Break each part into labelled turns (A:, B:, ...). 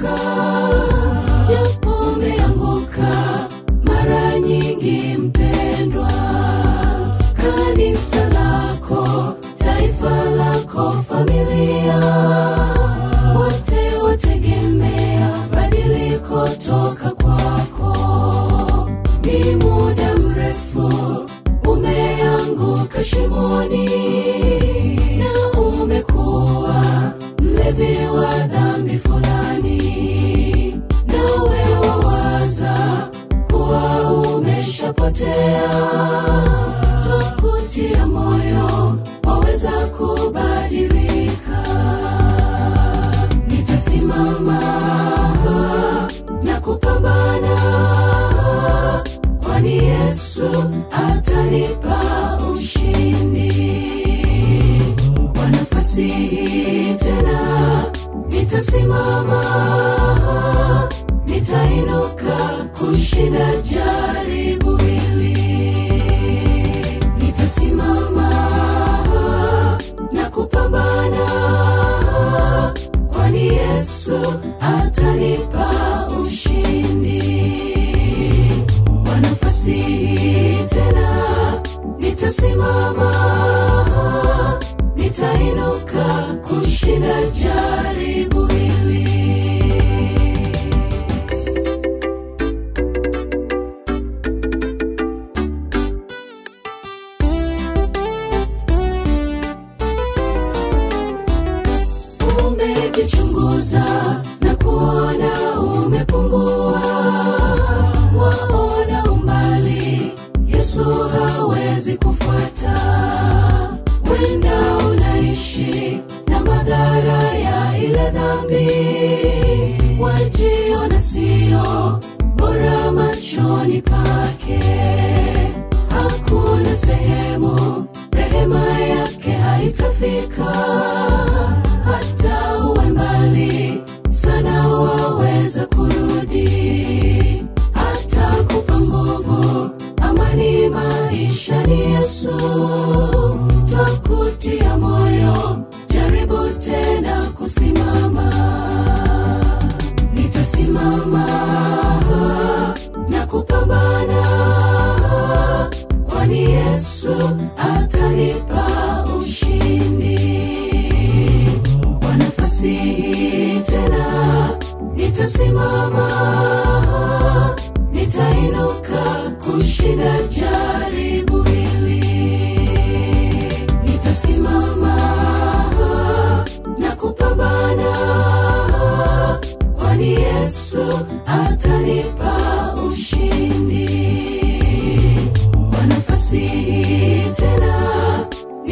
A: kuinuka japo umeanguka mara nyingi mpendwa. Kanisa lako taifa lako familia. Wote wategemea badiliko toka kwako. Ni muda mrefu umeanguka shimoni na umekuwa mlevi wa dha nitasimama nitainuka kushinda jana dhambi wajiona sio bora machoni pake. Hakuna sehemu rehema yake haitafika.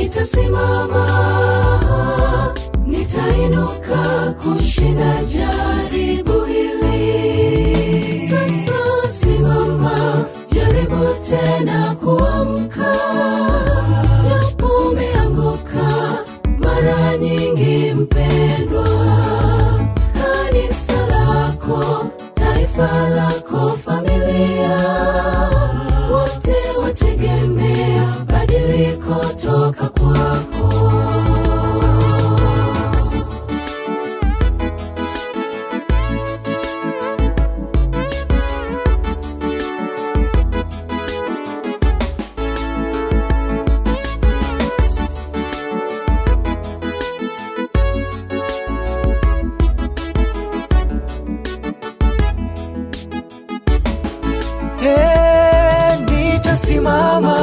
A: nitasimama, nitainuka kushinda jana. simama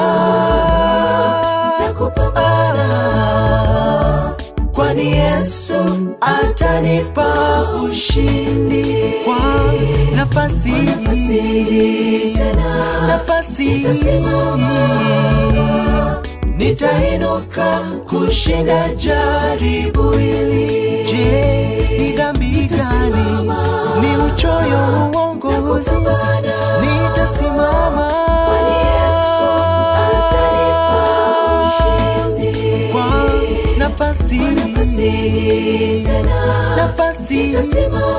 B: kwani Yesu atanipa ushindi kwa nafasi nafasi nitainuka kushinda jaribu hili. Je, ni dhambi gani? Ni uchoyo, uongo, uzinzi tena nafasi.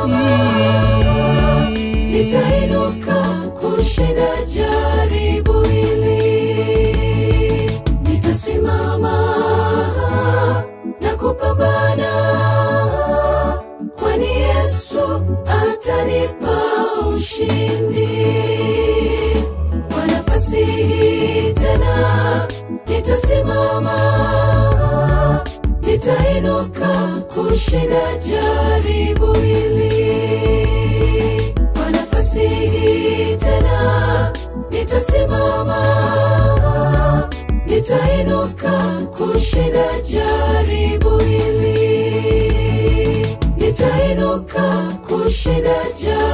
B: Mm.
A: Nitainuka kushinda jaribu utainuka kushinda jaribu hili. Kwa nafasi hii tena nitasimama. Nitainuka kushinda jaribu hili. Nitainuka kushinda jaribu.